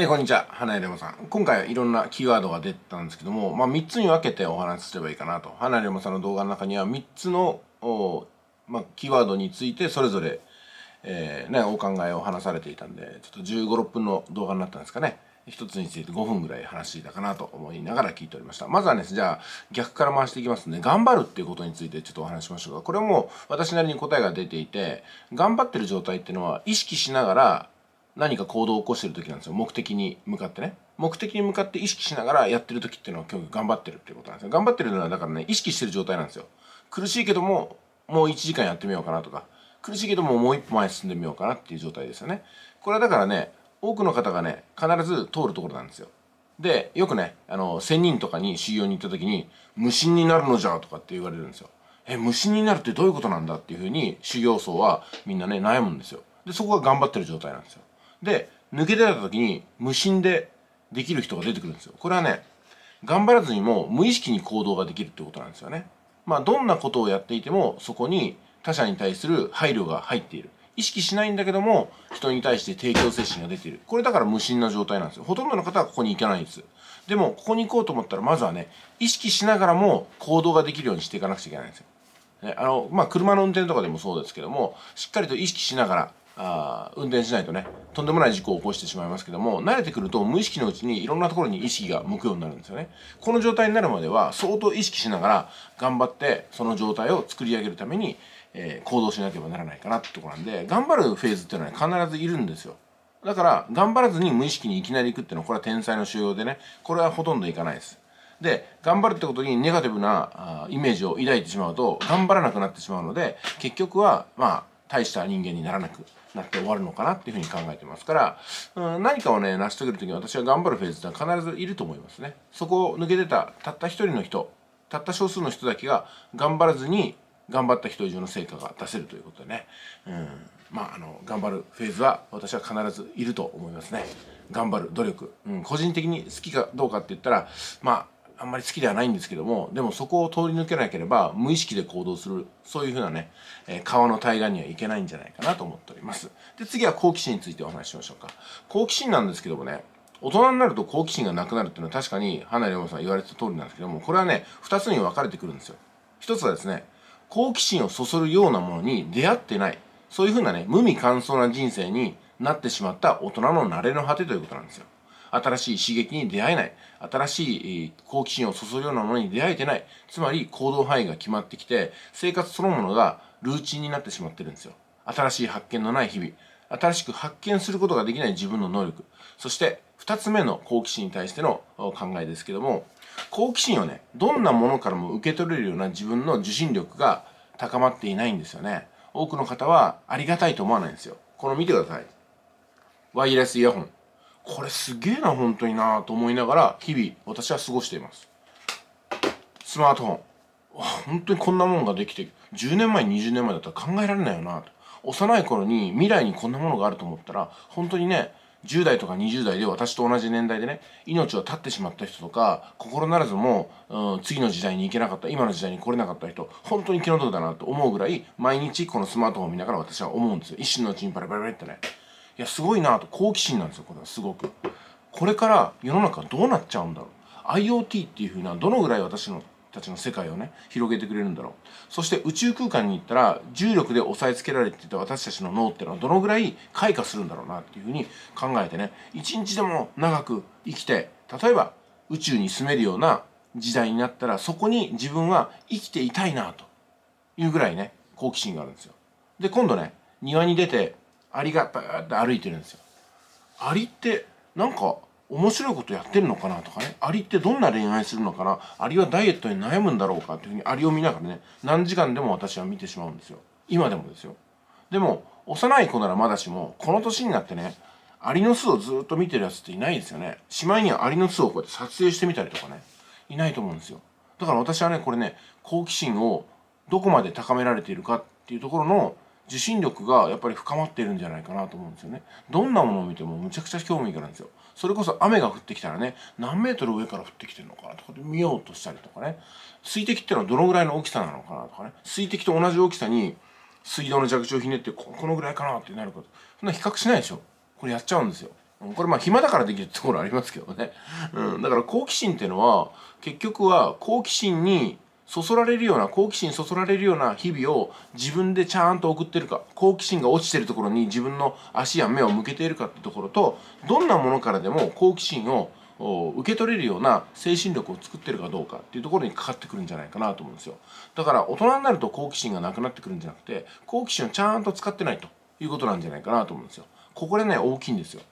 えー、こんにちは。花江レモさん。今回はいろんなキーワードが出てたんですけども、まあ、3つに分けてお話しすればいいかなと。花江レモさんの動画の中には3つの、まあ、キーワードについてそれぞれ、えー、ね、お考えを話されていたんで、ちょっと15、6分の動画になったんですかね。一つについて5分ぐらい話していたかなと思いながら聞いておりました。まずはですね、じゃあ逆から回していきますね。頑張るっていうことについてちょっとお話しましょうか。これも私なりに答えが出ていて、頑張ってる状態っていうのは意識しながら何か行動を起こしてる時なんですよ。目的に向かってね。目的に向かって意識しながらやってる時っていうのは今日頑張ってるっていうことなんですよ。頑張ってるのはだからね、意識してる状態なんですよ。苦しいけども、もう1時間やってみようかなとか、苦しいけどももう一歩前進んでみようかなっていう状態ですよね。これはだからね、多くの方がね、必ず通るところなんですよ。で、よくね、あの、仙人とかに修行に行った時に、無心になるのじゃとかって言われるんですよ。え、無心になるってどういうことなんだっていうふうに修行僧はみんなね、悩むんですよ。で、そこが頑張ってる状態なんですよ。で、抜け出た時に無心でできる人が出てくるんですよ。これはね、頑張らずにも無意識に行動ができるってことなんですよね。まあ、どんなことをやっていても、そこに他者に対する配慮が入っている。意識しないんだけども、人に対して提供精神が出ている。これだから無心な状態なんですよ。ほとんどの方はここに行かないんです。でも、ここに行こうと思ったら、まずはね、意識しながらも行動ができるようにしていかなくちゃいけないんですよ。ね、あの、まあ、車の運転とかでもそうですけども、しっかりと意識しながら、あ運転しないとね、とんでもない事故を起こしてしまいますけども、慣れてくると無意識のうちにいろんなところに意識が向くようになるんですよね。この状態になるまでは相当意識しながら頑張ってその状態を作り上げるために、えー、行動しなければならないかなってところなんで、頑張るフェーズっていうのは、ね、必ずいるんですよ。だから、頑張らずに無意識にいきなり行くっていうのは、これは天才の修行でね、これはほとんどいかないです。で、頑張るってことにネガティブなあイメージを抱いてしまうと、頑張らなくなってしまうので、結局は、まあ、大した人間にならなくなって終わるのかなっていうふうに考えてますから、うん、何かをね、成し遂げるときに私は頑張るフェーズって必ずいると思いますね。そこを抜け出たたった一人の人、たった少数の人だけが頑張らずに頑張った人以上の成果が出せるということでね、うん、まあ、あの、頑張るフェーズは私は必ずいると思いますね。頑張る、努力。うん、個人的に好きかどうかって言ったら、まあ、あんまり好きではないんですけども、でもそこを通り抜けなければ無意識で行動する、そういうふうなね、えー、川の対岸にはいけないんじゃないかなと思っております。で、次は好奇心についてお話ししましょうか。好奇心なんですけどもね、大人になると好奇心がなくなるっていうのは確かに花井山さん言われた通りなんですけども、これはね、二つに分かれてくるんですよ。一つはですね、好奇心をそそるようなものに出会ってない、そういうふうなね、無味乾燥な人生になってしまった大人の慣れの果てということなんですよ。新しい刺激に出会えない。新しい好奇心をそそるようなものに出会えてない。つまり行動範囲が決まってきて、生活そのものがルーチンになってしまってるんですよ。新しい発見のない日々。新しく発見することができない自分の能力。そして、二つ目の好奇心に対しての考えですけども、好奇心をね、どんなものからも受け取れるような自分の受信力が高まっていないんですよね。多くの方はありがたいと思わないんですよ。この見てください。ワイヤレスイヤホン。これすげえな本当になと思いながら日々私は過ごしています。スマートフォン。本当にこんなもんができて10年前20年前だったら考えられないよなと。幼い頃に未来にこんなものがあると思ったら本当にね10代とか20代で私と同じ年代でね命を絶ってしまった人とか心ならずも、うん、次の時代に行けなかった今の時代に来れなかった人本当に気の毒だなと思うぐらい毎日このスマートフォンを見ながら私は思うんですよ。一瞬のうちにパラパラパラってね。いやすごいなと。好奇心なんですよこれはすごく。これから世の中どうなっちゃうんだろう。IoT っていうふうなどのぐらい私のたちの世界をね広げてくれるんだろう。そして宇宙空間に行ったら重力で押さえつけられてた私たちの脳っていうのはどのぐらい開花するんだろうなっていうふうに考えてね一日でも長く生きて例えば宇宙に住めるような時代になったらそこに自分は生きていたいなというぐらいね好奇心があるんですよ。で今度ね庭に出てアリがバーって歩いてるんですよ。アリってなんか面白いことやってるのかなとかね。アリってどんな恋愛するのかなアリはダイエットに悩むんだろうかっていうふうにアリを見ながらね、何時間でも私は見てしまうんですよ。今でもですよ。でも、幼い子ならまだしも、この年になってね、アリの巣をずっと見てるやつっていないですよね。しまいにはアリの巣をこうやって撮影してみたりとかね、いないと思うんですよ。だから私はね、これね、好奇心をどこまで高められているかっていうところの受信力がやっぱり深まっているんじゃないかなと思うんですよね。どんなものを見てもむちゃくちゃ興味があるんですよ。それこそ雨が降ってきたらね、何メートル上から降ってきてるのかなとかで見ようとしたりとかね、水滴ってのはどのぐらいの大きさなのかなとかね、水滴と同じ大きさに水道の蛇口をひねってこのぐらいかなってなること、そんな比較しないでしょ。これやっちゃうんですよ。これまあ暇だからできるところありますけどね。うん、だから好奇心っていうのは結局は好奇心にそそられるような好奇心そそられるような日々を自分でちゃんと送ってるか好奇心が落ちてるところに自分の足や目を向けているかってところとどんなものからでも好奇心を受け取れるような精神力を作ってるかどうかっていうところにかかってくるんじゃないかなと思うんですよ。だから大人になると好奇心がなくなってくるんじゃなくて好奇心をちゃんと使ってないということなんじゃないかなと思うんですよ。ここでね大きいんですよ。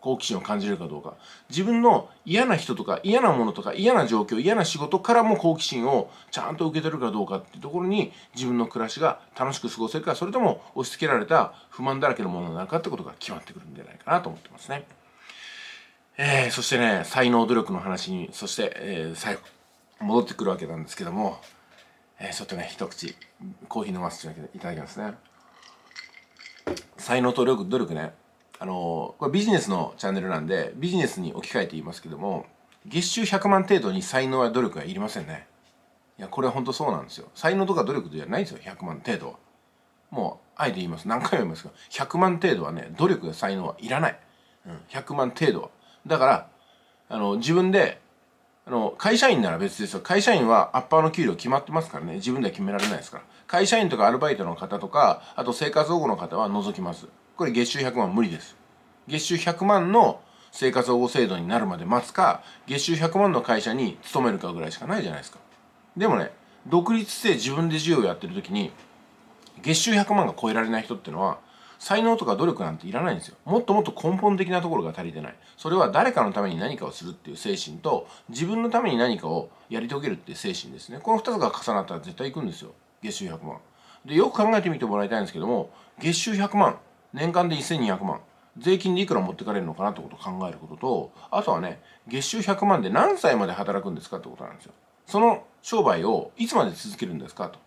好奇心を感じるかどうか自分の嫌な人とか嫌なものとか嫌な状況嫌な仕事からも好奇心をちゃんと受け取るかどうかっていうところに自分の暮らしが楽しく過ごせるかそれとも押し付けられた不満だらけのものなのかってことが決まってくるんじゃないかなと思ってますね。えー、そしてね才能努力の話にそして、えー、最後戻ってくるわけなんですけども、えー、ちょっとね一口コーヒー飲ませていただきますね。才能と努力努力ねあのこれビジネスのチャンネルなんでビジネスに置き換えて言いますけども月収100万程度に才能や努力はいりませんね。いやこれは本当そうなんですよ。才能とか努力じゃないんですよ100万程度は。もうあえて言います。何回も言いますけど100万程度はね努力や才能はいらない、うん、100万程度は。だからあの自分であの会社員なら別ですよ。会社員はアッパーの給料決まってますからね。自分では決められないですから。会社員とかアルバイトの方とかあと生活保護の方は除きます。これ月収100万無理です。月収100万の生活保護制度になるまで待つか月収100万の会社に勤めるかぐらいしかないじゃないですか。でもね独立して自分で事業をやってる時に月収100万が超えられない人ってのは才能とか努力なんていらないんですよ。もっともっと根本的なところが足りてない。それは誰かのために何かをするっていう精神と自分のために何かをやり遂げるっていう精神ですね。この2つが重なったら絶対行くんですよ。月収100万。でよく考えてみてもらいたいんですけども月収100万。年間で1200万。税金でいくら持ってかれるのかなってことを考えることとあとはね月収100万で何歳まで働くんですかってことなんですよ。その商売をいつまで続けるんですかと。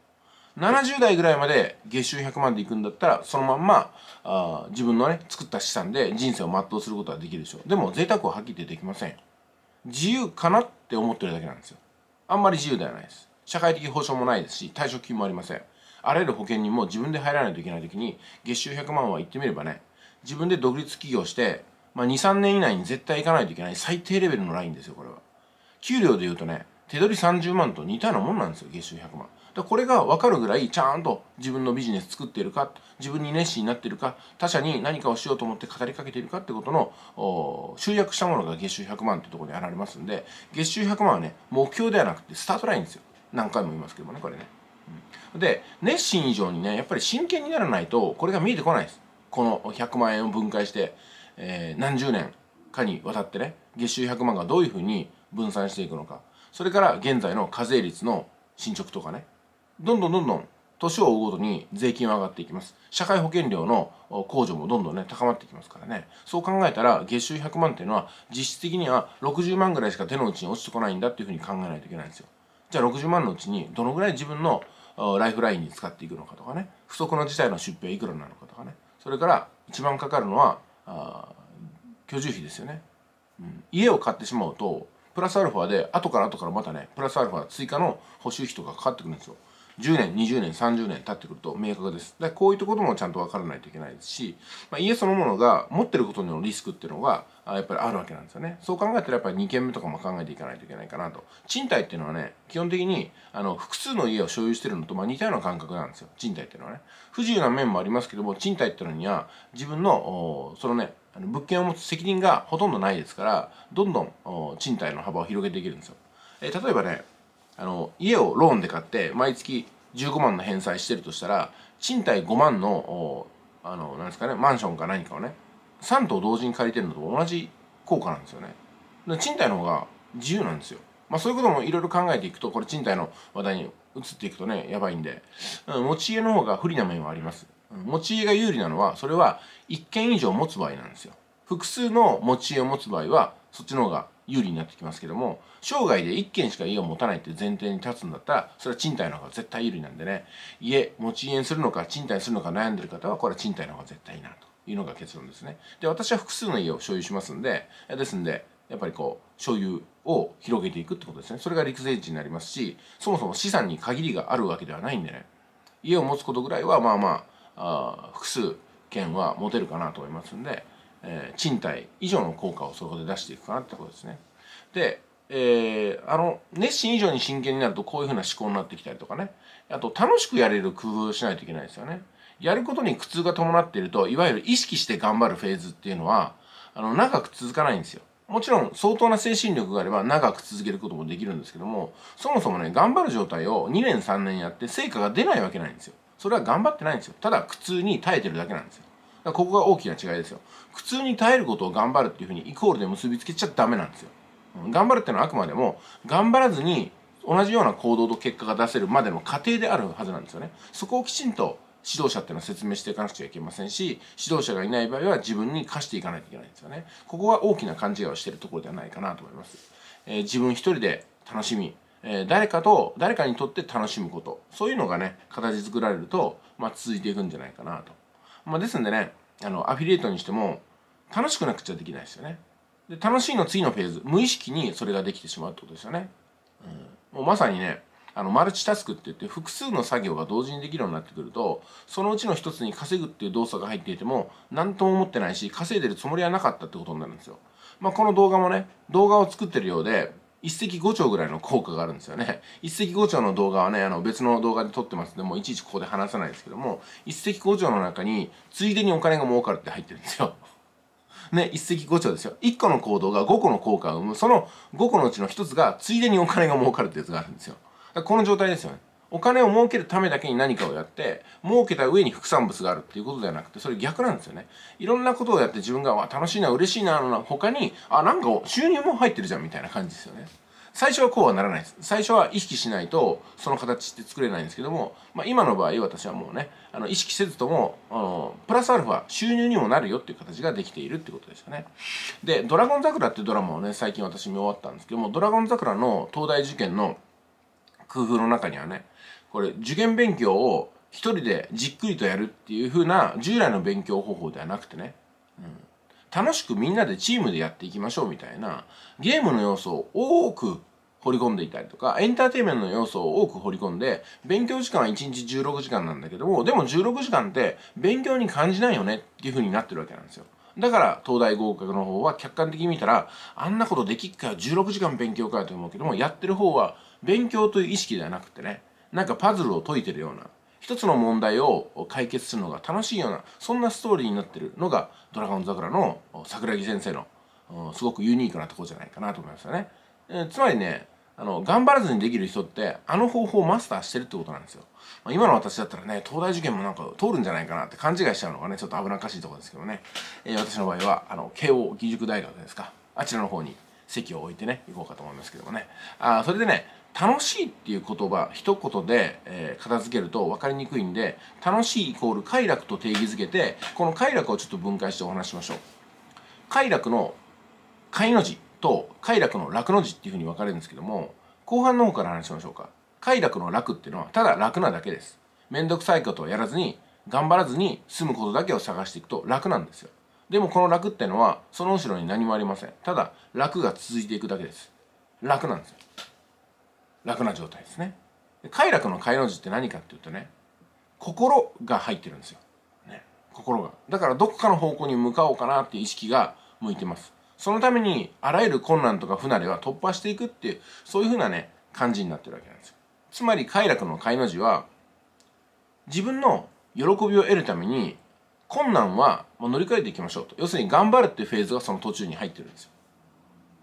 70代ぐらいまで月収100万でいくんだったらそのまんまあ自分のね作った資産で人生を全うすることはできるでしょう。でも贅沢ははっきり言ってできません。自由かなって思ってるだけなんですよ。あんまり自由ではないです。社会的保障もないですし退職金もありません。あらゆる保険にも自分で入らないといけない時に月収100万は言ってみればね自分で独立起業して、まあ、23年以内に絶対行かないといけない最低レベルのラインですよこれは。給料で言うとね手取り30万と似たようなもんなんですよ月収100万。だこれが分かるぐらいちゃんと自分のビジネス作っているか自分に熱心になっているか他者に何かをしようと思って語りかけているかってことの集約したものが月収100万ってとこにあられますんで月収100万はね目標ではなくてスタートラインですよ。何回も言いますけどもねこれね。で熱心以上にねやっぱり真剣にならないとこれが見えてこないです。この100万円を分解して、えー、何十年かにわたってね月収100万がどういうふうに分散していくのか。それから現在の課税率の進捗とかね。どんどんどんどん年を追うごとに税金は上がっていきます。社会保険料の控除もどんどんね高まってきますからね。そう考えたら月収100万っていうのは実質的には60万ぐらいしか手の内に落ちてこないんだっていうふうに考えないといけないんですよ。じゃあ60万のうちにどのぐらい自分のライフラインに使っていくのかとかね。不測の事態の出費はいくらなのかとかね。それから一番かかるのはあ居住費ですよね、うん、家を買ってしまうとプラスアルファで後から後からまたねプラスアルファ追加の補修費とかかかってくるんですよ。10年20年30年経ってくると明確です。でこういうこともちゃんと分からないといけないですし、まあ、家そのものが持ってることのリスクっていうのがやっぱりあるわけなんですよね。そう考えたらやっぱり2軒目とかも考えていかないといけないかなと。賃貸っていうのはね基本的にあの複数の家を所有してるのとまあ似たような感覚なんですよ。賃貸っていうのはね。不自由な面もありますけども賃貸っていうのには自分のそのね物件を持つ責任がほとんどないですからどんどん賃貸の幅を広げていけるんですよ、え例えばね家をローンで買って毎月15万の返済してるとしたら賃貸5万のあのなんですかねマンションか何かをね3棟同時に借りてるのと同じ効果なんですよね。賃貸の方が自由なんですよ。まあそういうこともいろいろ考えていくとこれ賃貸の話題に移っていくとねやばいんで、うん、持ち家の方が不利な面はあります、うん、持ち家が有利なのはそれは1軒以上持つ場合なんですよ。複数の持ち家を持つ場合はそっちの方が有利になってきますけども生涯で1軒しか家を持たないって前提に立つんだったらそれは賃貸の方が絶対有利なんでね。家持ち家にするのか賃貸するのか悩んでる方はこれは賃貸の方が絶対いいなというのが結論ですね。で私は複数の家を所有しますんでですんでやっぱりこう所有を広げていくってことですね。それが陸税地になりますしそもそも資産に限りがあるわけではないんでね。家を持つことぐらいはまあまああ複数件は持てるかなと思いますんでえー、賃貸以上の効果をそこで出していくかなってことですね。で、えー、あの熱心以上に真剣になるとこういうふうな思考になってきたりとかねあと楽しくやれる工夫をしないといけないですよね。やることに苦痛が伴っているといわゆる意識して頑張るフェーズっていうのはあの長く続かないんですよ。もちろん相当な精神力があれば長く続けることもできるんですけどもそもそもね頑張る状態を2年3年やって成果が出ないわけないんですよ。それは頑張ってないんですよ。ただ苦痛に耐えてるだけなんですよ。ここが大きな違いですよ。苦痛に耐えることを頑張るっていうふうにイコールで結びつけちゃダメなんですよ。頑張るっていうのはあくまでも頑張らずに同じような行動と結果が出せるまでの過程であるはずなんですよね。そこをきちんと指導者っていうのは説明していかなくちゃいけませんし指導者がいない場合は自分に課していかないといけないんですよね。ここが大きな勘違いをしているところではないかなと思います。えー、自分一人で楽しみ、えー、誰かと誰かにとって楽しむことそういうのがね形作られると、まあ、続いていくんじゃないかなと。まあ、ですんでねあのアフィリエイトにしても楽しくなくちゃできないですよね。で楽しいの次のフェーズ無意識にそれができてしまうってことですよね。うん、もうまさにねあのマルチタスクって言って複数の作業が同時にできるようになってくるとそのうちの一つに稼ぐっていう動作が入っていても何とも思ってないし稼いでるつもりはなかったってことになるんですよ。まあ、この動画もね動画を作ってるようで一石五鳥ぐらいの効果があるんですよね。一石五鳥の動画はね、あの別の動画で撮ってますので、もういちいちここで話さないですけども、一石五鳥の中に、ついでにお金が儲かるって入ってるんですよ。ね、一石五鳥ですよ。一個の行動が5個の効果を生む、その5個のうちの一つが、ついでにお金が儲かるってやつがあるんですよ。この状態ですよね。お金を儲けるためだけに何かをやって儲けた上に副産物があるっていうことではなくてそれ逆なんですよね。いろんなことをやって自分が楽しいな嬉しいなの他にあなんか収入も入ってるじゃんみたいな感じですよね。最初はこうはならないです。最初は意識しないとその形って作れないんですけども、まあ、今の場合私はもうねあの意識せずともあのプラスアルファ収入にもなるよっていう形ができているってことですよね。で「ドラゴン桜」っていうドラマをね最近私見終わったんですけども「ドラゴン桜」の東大受験の工夫の中にはねこれ受験勉強を一人でじっくりとやるっていう風な従来の勉強方法ではなくてね、うん、楽しくみんなでチームでやっていきましょうみたいなゲームの要素を多く掘り込んでいたりとか、エンターテイメントの要素を多く掘り込んで、勉強時間は1日16時間なんだけども、でも16時間って勉強に感じないよねっていう風になってるわけなんですよ。だから東大合格の方は客観的に見たらあんなことできっかよ16時間勉強かよと思うけどもやってる方は勉強という意識ではなくてねなんかパズルを解いてるような一つの問題を解決するのが楽しいようなそんなストーリーになってるのが「ドラゴン桜」の桜木先生のすごくユニークなとこじゃないかなと思いますよね。えつまりねあの頑張らずにできる人ってあの方法をマスターしてるってことなんですよ。まあ、今の私だったらね東大受験もなんか通るんじゃないかなって勘違いしちゃうのがねちょっと危なっかしいとこですけどね、えー、私の場合はあの慶応義塾大学ですかあちらの方に席を置いてね行こうかと思いますけどもねあそれでね楽しいっていう言葉一言で、えー、片付けると分かりにくいんで楽しいイコール快楽と定義づけてこの快楽をちょっと分解してお話しましょう。快楽の快の字と快楽の楽の字っていうふうに分かれるんですけども後半の方から話しましょうか。快楽の楽っていうのはただ楽なだけです。めんどくさいことをやらずに頑張らずに済むことだけを探していくと楽なんですよ。でもこの楽っていうのはその後ろに何もありません。ただ楽が続いていくだけです。楽なんですよ。楽な状態ですね。快楽の快の字って何かっていうとね心が入ってるんですよ、ね、心が。だからどこかの方向に向かおうかなっていう意識が向いてます。そのためにあらゆる困難とか不慣れは突破していくっていうそういうふうなね感じになってるわけなんですよ。つまり快楽の快の字は自分の喜びを得るために困難は乗り換えていきましょうと。要するに頑張るっていうフェーズがその途中に入ってるんですよ。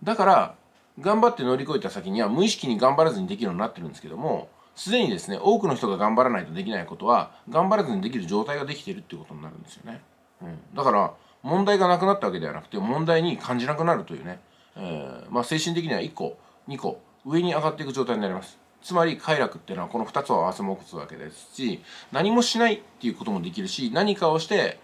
だから頑張って乗り越えた先には無意識に頑張らずにできるようになってるんですけどもすでにですね多くの人が頑張らないとできないことは頑張らずにできる状態ができているっていうことになるんですよね、うん、だから問題がなくなったわけではなくて問題に感じなくなるというね、えー、まあ精神的には1個2個上に上がっていく状態になります。つまり快楽っていうのはこの2つを合わせ持つわけですし何もしないっていうこともできるし何かをして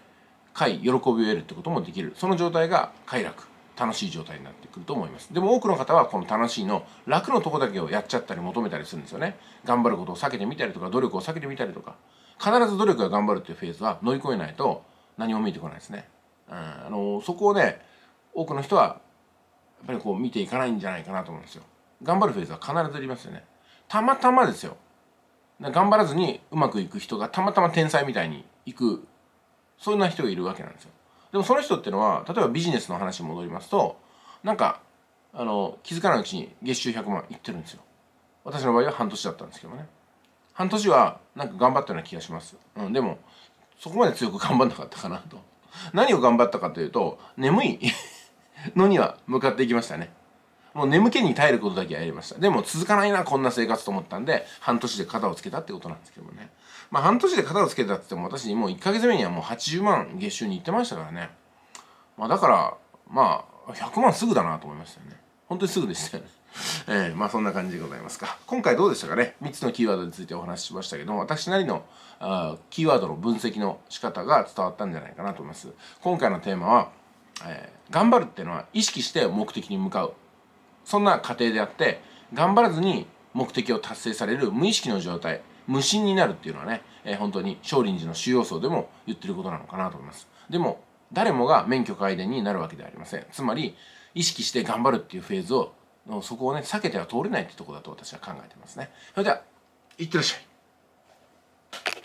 快喜びを得るってこともできる。その状態が快楽。楽しい状態になってくると思います。でも多くの方はこの楽しいの楽のとこだけをやっちゃったり求めたりするんですよね。頑張ることを避けてみたりとか努力を避けてみたりとか。必ず努力が頑張るっていうフェーズは乗り越えないと何も見えてこないですね、うん、あのそこをね多くの人はやっぱりこう見ていかないんじゃないかなと思うんですよ。頑張るフェーズは必ずありますよね。たまたまですよ。頑張らずにうまくいく人がたまたま天才みたいにいくそんな人がいるわけなんですよ。でもその人っていうのは例えばビジネスの話に戻りますとなんかあの気づかないうちに月収100万いってるんですよ。私の場合は半年だったんですけどね。半年はなんか頑張ったような気がします、うん、でもそこまで強く頑張んなかったかなと。何を頑張ったかというと眠い のには向かっていきましたね。もう眠気に耐えることだけはやりました。でも続かないなこんな生活と思ったんで半年で肩をつけたってことなんですけどもね。まあ半年で肩をつけたって言っても私もう1ヶ月目にはもう80万月収に行ってましたからね。まあだからまあ100万すぐだなと思いましたよね。本当にすぐでしたよね。えー、まあそんな感じでございますか。今回どうでしたかね？3つのキーワードについてお話ししましたけども私なりのあキーワードの分析の仕方が伝わったんじゃないかなと思います。今回のテーマは、えー、頑張るっていうのは意識して目的に向かう。そんな過程であって頑張らずに目的を達成される無意識の状態。無心になるっていうのはね、えー、本当に少林寺の主要層でも言ってることなのかなと思います。でも誰もが免許改伝になるわけではありません。つまり意識して頑張るっていうフェーズをそこをね避けては通れないってとこだと私は考えてますね。それではいってらっしゃい。